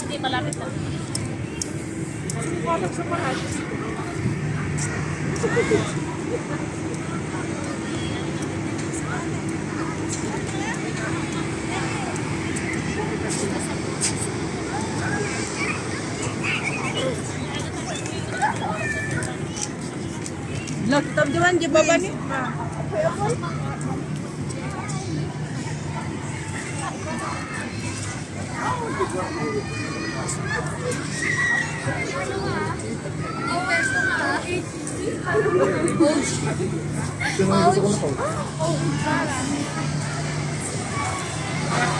Hindi, malapit lang. Tam jaman je baba ni. Ha. Iya. Oh,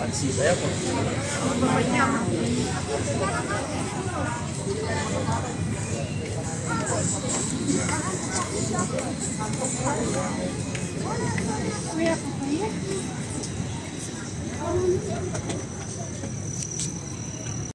Bạn xịt đấy